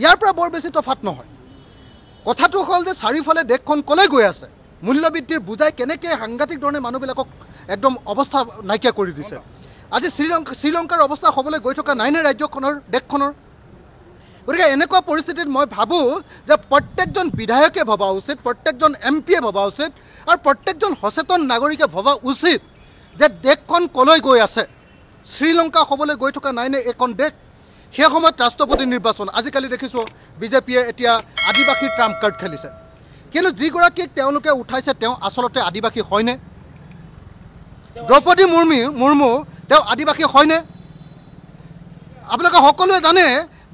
ইয়াৰ পৰা বৰ বেছি তফাত নহয়। কথাটো হ'ল যে চাৰিওফালে দেশখন ক'লৈ গৈ আছে মূল্যবৃদ্ধিৰ বুজাই কেনেকৈ সাংঘাতিক ধৰণে মানুহবিলাকক একদম অৱস্থা নাইকিয়া কৰি দিছে। আজি শ্ৰীলংকা শ্ৰীলংকাৰ অৱস্থা হ'বলৈ গৈ থকা নাইনে ৰাজ্যখনৰ দেশখনৰ। গতিকে এনেকুৱা পৰিস্থিতিত মই ভাবোঁ যে প্ৰত্যেকজন বিধায়কে ভবা উচিত প্ৰত্যেকজন এম পিয়ে ভবা উচিত আৰু প্ৰত্যেকজন সচেতন নাগৰিকে ভবা উচিত যে দেশখন ক'লৈ গৈ আছে। শ্ৰীলংকা হ'বলৈ গৈ থকা নাইনে এইখন দেশ সেই সময়ত ৰাষ্ট্ৰপতি নিৰ্বাচন। আজিকালি দেখিছোঁ বিজেপিয়ে এতিয়া আদিবাসীৰ ট্ৰাম্প কাৰ্ড খেলিছে। কিন্তু যিগৰাকীক তেওঁলোকে উঠাইছে তেওঁ আচলতে আদিবাসী হয়নে? দ্ৰৌপদী মুৰ্মী মুৰ্মু তেওঁ আদিবাসী হয়নে? আপোনালোকে সকলোৱে জানে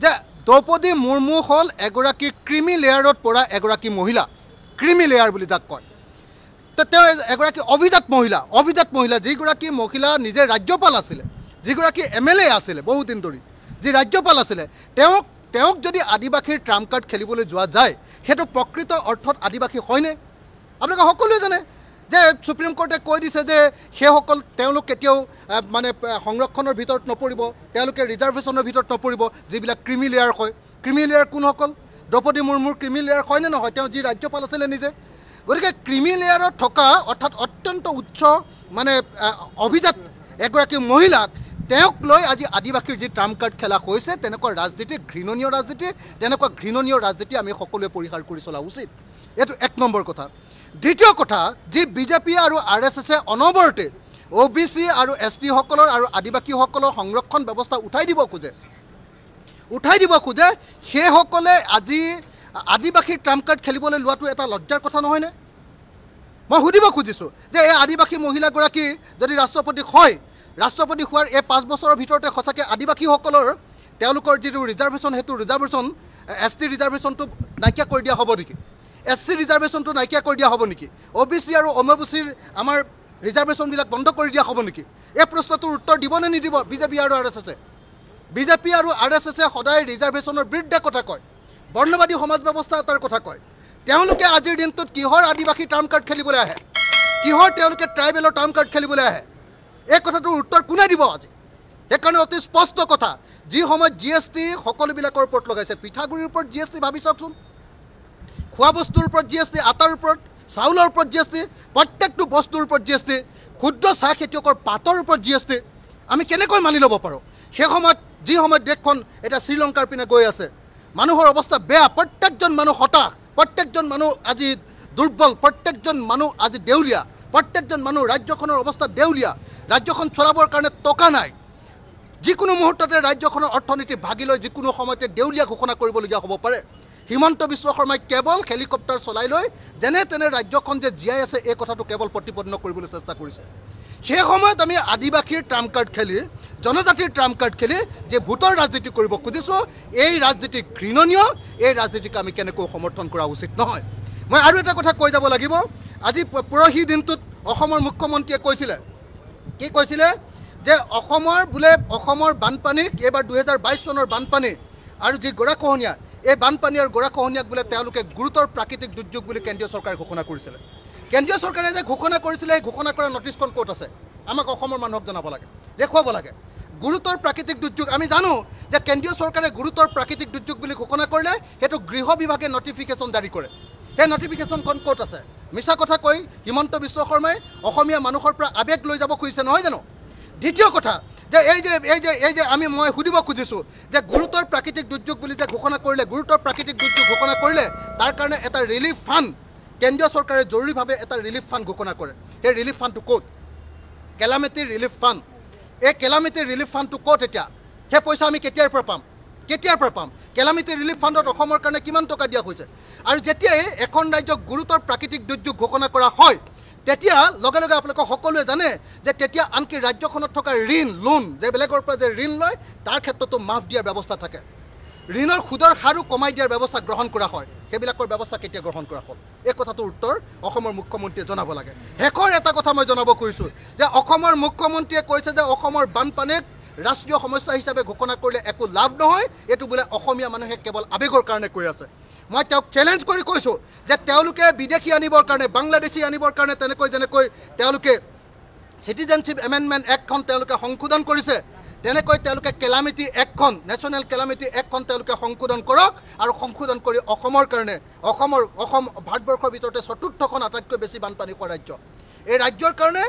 যে দ্ৰৌপদী মুৰ্মু হ'ল এগৰাকী ক্ৰিমি লেয়াৰত পৰা এগৰাকী মহিলা। ক্ৰিমি লেয়াৰ বুলি যাক কয়। তেওঁ এগৰাকী অভিজাত মহিলা অভিজাত মহিলা যিগৰাকী মহিলা নিজে ৰাজ্যপাল আছিলে যিগৰাকী এম এল এ আছিলে বহুদিন ধৰি। যি ৰাজ্যপাল আছিলে তেওঁক তেওঁক যদি আদিবাসীৰ ট্ৰাম্প কাৰ্ড খেলিবলৈ যোৱা যায় সেইটো প্ৰকৃত অৰ্থত আদিবাসী হয়নে? আপোনালোকে সকলোৱে জানে যে সুপ্ৰিম কোৰ্টে কৈ দিছে যে সেইসকল তেওঁলোক কেতিয়াও মানে সংৰক্ষণৰ ভিতৰত নপৰিব তেওঁলোকে ৰিজাৰ্ভেশ্যনৰ ভিতৰত নপৰিব যিবিলাক ক্ৰিমি লেয়াৰ হয়। ক্ৰিমি লেয়াৰ কোনসকল? দ্ৰৌপদী মুৰ্মুৰ ক্ৰিমি লেয়াৰ হয়নে নহয়? তেওঁ যি ৰাজ্যপাল আছিলে নিজে। গতিকে ক্ৰিমি লেয়াৰত থকা অৰ্থাৎ অত্যন্ত উচ্চ মানে অভিজাত এগৰাকী মহিলাক তেওঁক লৈ আজি আদিবাসীৰ যি ট্ৰাম্প কাৰ্ড খেলা হৈছে তেনেকুৱা ৰাজনীতি ঘৃণনীয় ৰাজনীতি তেনেকুৱা ঘৃণনীয় ৰাজনীতি আমি সকলোৱে পৰিহাৰ কৰি চলা উচিত। এইটো এক নম্বৰ কথা। দ্বিতীয় কথা যি বিজেপি আৰু আৰ এছ এছে অনবৰতে অ' বি চি আৰু এছ টিসকলৰ আৰু আদিবাসীসকলৰ সংৰক্ষণ ব্যৱস্থা উঠাই দিব খোজে উঠাই দিব খোজে সেইসকলে আজি আদিবাসীৰ ট্ৰাম্প কাৰ্ড খেলিবলৈ লোৱাটো এটা লজ্জাৰ কথা নহয়নে? মই সুধিব খুজিছোঁ যে এই আদিবাসী মহিলাগৰাকী যদি ৰাষ্ট্ৰপতি হয় ৰাষ্ট্ৰপতি হোৱাৰ এই পাঁচ বছৰৰ ভিতৰতে সঁচাকৈ আদিবাসীসকলৰ তেওঁলোকৰ যিটো ৰিজাৰ্ভেশ্যন সেইটো ৰিজাৰ্ভেশ্যন এছ টি ৰিজাৰ্ভেশ্যনটো নাইকিয়া কৰি দিয়া হ'ব নেকি? এছ চি ৰিজাৰ্ভেশ্যনটো নাইকিয়া কৰি দিয়া হ'ব নেকি? অ' বি চি আৰু অম বি চিৰ আমাৰ ৰিজাৰ্ভেশ্যনবিলাক বন্ধ কৰি দিয়া হ'ব নেকি? এই প্ৰশ্নটোৰ উত্তৰ দিবনে নিদিব বিজেপি আৰু আৰ এছ এছে? বিজেপি আৰু আৰ এছ এছে সদায় ৰিজাৰ্ভেশ্যনৰ বিৰুদ্ধে কথা কয়। বৰ্ণবাদী সমাজ ব্যৱস্থা এটাৰ কথা কয়। তেওঁলোকে আজিৰ দিনটোত কিহৰ আদিবাসী ট্ৰাম্প কাৰ্ড খেলিবলৈ আহে? কিহৰ তেওঁলোকে ট্ৰাইবেলৰ ট্ৰাম্প কাৰ্ড খেলিবলৈ আহে? এই কথাটোৰ উত্তৰ কোনে দিব আজি? সেইকাৰণে অতি স্পষ্ট কথা যি সময়ত জি এছ টি সকলোবিলাকৰ ওপৰত লগাইছে পিঠাগুড়িৰ ওপৰত জি এছ টি ভাবি চাওকচোন। খোৱা বস্তুৰ ওপৰত জি এছ টি আটাৰ ওপৰত চাউলৰ ওপৰত জি এছ টি প্ৰত্যেকটো বস্তুৰ ওপৰত জি এছ টি ক্ষুদ্ৰ চাহ খেতিয়কৰ পাতৰ ওপৰত জি এছ টি আমি কেনেকৈ মানি ল'ব পাৰোঁ? সেই সময়ত যি সময়ত দেশখন এতিয়া শ্ৰীলংকাৰ পিনে গৈ আছে মানুহৰ অৱস্থা বেয়া প্ৰত্যেকজন মানুহ হতাশ প্ৰত্যেকজন মানুহ আজি দুৰ্বল প্ৰত্যেকজন মানুহ আজি দেউলীয়া প্ৰত্যেকজন মানুহ ৰাজ্যখনৰ অৱস্থা দেউলীয়া ৰাজ্যখন চলাবৰ কাৰণে টকা নাই। যিকোনো মুহূৰ্ততে ৰাজ্যখনৰ অৰ্থনীতি ভাগি লৈ যিকোনো সময়তে দেউলীয়া ঘোষণা কৰিবলগীয়া হ'ব পাৰে। হিমন্ত বিশ্ব শৰ্মাই কেৱল হেলিকপ্টাৰ চলাই লৈ যেনে তেনে ৰাজ্যখন যে জীয়াই আছে এই কথাটো কেৱল প্ৰতিপন্ন কৰিবলৈ চেষ্টা কৰিছে। সেই সময়ত আমি আদিবাসীৰ ট্ৰাম্প কাৰ্ড খেলি জনজাতিৰ ট্ৰাম্প কাৰ্ড খেলি যে ভোটৰ ৰাজনীতি কৰিব খুজিছোঁ এই ৰাজনীতি ঘৃণনীয় এই ৰাজনীতিক আমি কেনেকৈ সমৰ্থন কৰা উচিত নহয়। মই আৰু এটা কথা কৈ যাব লাগিব। আজি পৰহি দিনটোত অসমৰ মুখ্যমন্ত্ৰীয়ে কৈছিলে কি কৈছিলে? যে অসমৰ বোলে অসমৰ বানপানীক এইবাৰ দুহেজাৰ বাইছ চনৰ বানপানী আৰু যি গৰাখহনীয়া এই বানপানী আৰু গৰাখহনীয়াক বোলে তেওঁলোকে গুৰুতৰ প্ৰাকৃতিক দুৰ্যোগ বুলি কেন্দ্ৰীয় চৰকাৰে ঘোষণা কৰিছিলে। কেন্দ্ৰীয় চৰকাৰে যে ঘোষণা কৰিছিলে সেই ঘোষণা কৰা নটিচখন ক'ত আছে? আমাক অসমৰ মানুহক জনাব লাগে দেখুৱাব লাগে। গুৰুতৰ প্ৰাকৃতিক দুৰ্যোগ আমি জানো যে কেন্দ্ৰীয় চৰকাৰে গুৰুতৰ প্ৰাকৃতিক দুৰ্যোগ বুলি ঘোষণা কৰিলে সেইটো গৃহ বিভাগে নটিফিকেশ্যন জাৰি কৰে। সেই নটিফিকেশ্যনখন ক'ত আছে? মিছা কথা কৈ হিমন্ত বিশ্ব শৰ্মাই অসমীয়া মানুহৰ পৰা আৱেগ লৈ যাব খুজিছে নহয় জানো? দ্বিতীয় কথা যে এই যে এই যে এই যে আমি মই সুধিব খুজিছোঁ যে গুৰুতৰ প্ৰাকৃতিক দুৰ্যোগ বুলি যে ঘোষণা কৰিলে গুৰুতৰ প্ৰাকৃতিক দুৰ্যোগ ঘোষণা কৰিলে তাৰ কাৰণে এটা ৰিলিফ ফাণ্ড কেন্দ্ৰীয় চৰকাৰে জৰুৰীভাৱে এটা ৰিলিফ ফাণ্ড ঘোষণা কৰে। সেই ৰিলিফ ফাণ্ডটো ক'ত? কেলামিটি ৰিলিফ ফাণ্ড এই কেলামিটি ৰিলিফ ফাণ্ডটো ক'ত এতিয়া? সেই পইচা আমি কেতিয়াৰ পৰা পাম? কেতিয়াৰ পৰা পাম? কেলামিটি ৰিলিফ ফাণ্ডত অসমৰ কাৰণে কিমান টকা দিয়া হৈছে? আৰু যেতিয়াই এখন ৰাজ্যক গুৰুতৰ প্ৰাকৃতিক দুৰ্যোগ ঘোষণা কৰা হয় তেতিয়া লগে লগে আপোনালোকে সকলোৱে জানে যে তেতিয়া আনকি ৰাজ্যখনত থকা ঋণ লোন যে বেলেগৰ পৰা যে ঋণ লয় তাৰ ক্ষেত্ৰতো মাফ দিয়াৰ ব্যৱস্থা থাকে। ঋণৰ সুদৰ হাৰো কমাই দিয়াৰ ব্যৱস্থা গ্ৰহণ কৰা হয়। সেইবিলাকৰ ব্যৱস্থা কেতিয়া গ্ৰহণ কৰা হ'ল? এই কথাটোৰ উত্তৰ অসমৰ মুখ্যমন্ত্ৰীয়ে জনাব লাগে। শেষৰ এটা কথা মই জনাব খুজিছোঁ যে অসমৰ মুখ্যমন্ত্ৰীয়ে কৈছে যে অসমৰ বানপানীক ৰাষ্ট্ৰীয় সমস্যা হিচাপে ঘোষণা কৰিলে একো লাভ নহয় এইটো বোলে অসমীয়া মানুহে কেৱল আৱেগৰ কাৰণে কৈ আছে। মই তেওঁক চেলেঞ্জ কৰি কৈছোঁ যে তেওঁলোকে বিদেশী আনিবৰ কাৰণে বাংলাদেশী আনিবৰ কাৰণে তেনেকৈ যেনেকৈ তেওঁলোকে চিটিজেনশ্বিপ এমেণ্ডমেণ্ট এক্টখন তেওঁলোকে সংশোধন কৰিছে তেনেকৈ তেওঁলোকে কেলামিটি এক্টখন নেশ্যনেল কেলামিটি এক্টখন তেওঁলোকে সংশোধন কৰক আৰু সংশোধন কৰি অসমৰ কাৰণে অসমৰ অসম ভাৰতবৰ্ষৰ ভিতৰতে চতুৰ্থখন আটাইতকৈ বেছি বানপানী হোৱা ৰাজ্য। এই ৰাজ্যৰ কাৰণে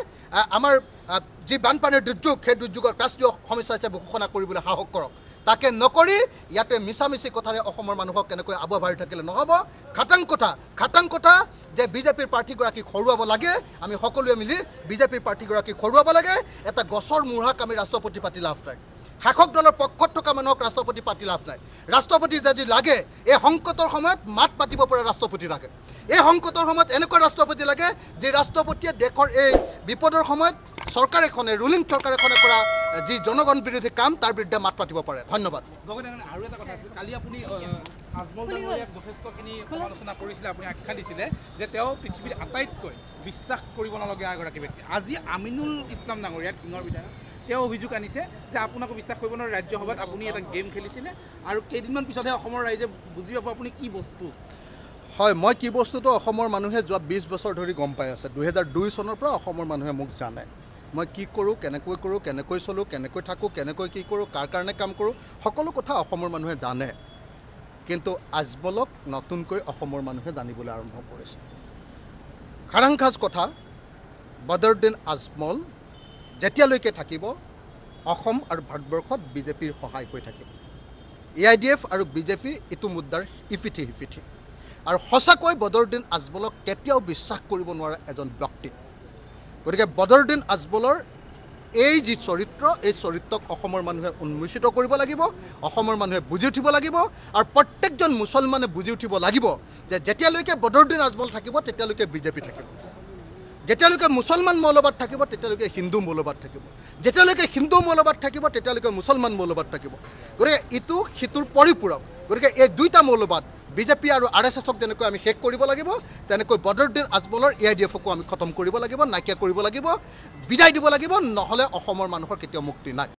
আমাৰ যি বানপানীৰ দুৰ্যোগ সেই দুৰ্যোগৰ ৰাষ্ট্ৰীয় সমস্যা হিচাপে ঘোষণা কৰিবলৈ সাহস কৰক। তাকে নকৰি ইয়াতে মিছামিছি কথাৰে অসমৰ মানুহক কেনেকৈ আবহাওয়া ভাৰি থাকিলে নহ'ব। খাটাং কথা খাটাং কথা যে বিজেপিৰ প্ৰাৰ্থীগৰাকীক হৰুৱাব লাগে। আমি সকলোৱে মিলি বিজেপিৰ প্ৰাৰ্থীগৰাকীক হৰুৱাব লাগে। এটা গছৰ মূঢ়াক আমি ৰাষ্ট্ৰপতি পাতি লাভ নাই। শাসক দলৰ পক্ষত থকা মানুহক ৰাষ্ট্ৰপতি পাতি লাভ নাই। ৰাষ্ট্ৰপতি যদি লাগে এই সংকটৰ সময়ত মাত পাতিব পৰা ৰাষ্ট্ৰপতি লাগে। এই সংকটৰ সময়ত এনেকুৱা ৰাষ্ট্ৰপতি লাগে যি ৰাষ্ট্ৰপতিয়ে দেশৰ এই বিপদৰ সময়ত চৰকাৰ এখনে ৰুলিং চৰকাৰ এখনে কৰা যি জনগণ বিৰোধী কাম তাৰ বিৰুদ্ধে মাত পাতিব পাৰে। ধন্যবাদ। লগতে আৰু এটা কথা আছিল কালি আপুনি অ, আজমল ডাঙৰীয়াক যথেষ্টখিনি সমালোচনা কৰিছিলে আপুনি আখ্যা দিছিলে যে তেওঁ পৃথিৱীৰ আটাইতকৈ বিশ্বাস কৰিব নলগীয়া এগৰাকী ব্যক্তি। আজি আমিনুল ইছলাম ডাঙৰীয়া কিঙৰ বিধায়ক তেওঁ অভিযোগ আনিছে যে আপোনাকো বিশ্বাস কৰিব নোৱাৰে ৰাজ্যসভাত আপুনি এটা গেম খেলিছিলে আৰু কেইদিনমান পিছতহে অসমৰ ৰাইজে বুজি পাব আপুনি কি বস্তু। হয় মই কি বস্তুটো অসমৰ মানুহে যোৱা বিছ বছৰ ধৰি গম পাই আছে। দুহেজাৰ দুই চনৰ পৰা অসমৰ মানুহে মোক জানে। মই কি কৰোঁ কেনেকৈ কৰোঁ কেনেকৈ চলোঁ কেনেকৈ থাকোঁ কেনেকৈ কি কৰোঁ কাৰ কাৰণে কাম কৰোঁ সকলো কথা অসমৰ মানুহে জানে। কিন্তু আজমলক নতুনকৈ অসমৰ মানুহে জানিবলৈ আৰম্ভ কৰিছে। খাৰাংখাজ কথা বদৰুদ্দিন আজমল যেতিয়ালৈকে থাকিব অসম আৰু ভাৰতবৰ্ষত বিজেপিৰ সহায় হৈ থাকিব। এ আই ডি এফ আৰু বিজেপি ইটো মুদ্দাৰ ইপিঠি সিপিঠি আৰু সঁচাকৈ বদৰুদ্দিন আজমলক কেতিয়াও বিশ্বাস কৰিব নোৱাৰা এজন ব্যক্তি। গতিকে বদৰুদ্দিন আজমলৰ এই যি চৰিত্ৰ এই চৰিত্ৰক অসমৰ মানুহে উন্মোচিত কৰিব লাগিব অসমৰ মানুহে বুজি উঠিব লাগিব আৰু প্ৰত্যেকজন মুছলমানে বুজি উঠিব লাগিব যে যেতিয়ালৈকে বদৰুদ্দিন আজমল থাকিব তেতিয়ালৈকে বিজেপি থাকিব। যেতিয়ালৈকে মুছলমান মৌলবাদ থাকিব তেতিয়ালৈকে হিন্দু মৌলবাদ থাকিব। যেতিয়ালৈকে হিন্দু মৌলবাদ থাকিব তেতিয়ালৈকে মুছলমান মৌলবাদ থাকিব। গতিকে ইটো সিটোৰ পৰিপূৰক। গতিকে এই দুইটা মৌলবাদ বিজেপি আৰু আৰ এছ এছক যেনেকৈ আমি শেষ কৰিব লাগিব তেনেকৈ বদৰুদ্দিন আজমলৰ এ আই ডি এফকো আমি খতম কৰিব লাগিব নাইকিয়া কৰিব লাগিব বিদায় দিব লাগিব নহ'লে অসমৰ মানুহৰ কেতিয়াও মুক্তি নাই।